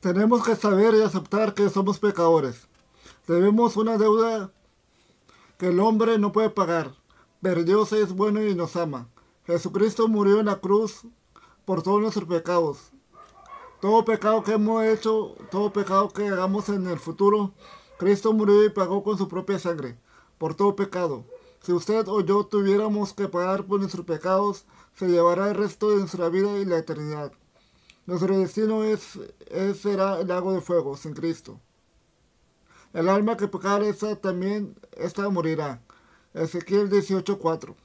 Tenemos que saber y aceptar que somos pecadores. Debemos una deuda que el hombre no puede pagar, pero Dios es bueno y nos ama. Jesucristo murió en la cruz por todos nuestros pecados. Todo pecado que hemos hecho, todo pecado que hagamos en el futuro, Cristo murió y pagó con su propia sangre, por todo pecado. Si usted o yo tuviéramos que pagar por nuestros pecados, se llevará el resto de nuestra vida y la eternidad. Nuestro destino es, será el lago de fuego sin Cristo. El alma que pecare esta también esta morirá. Ezequiel 18:4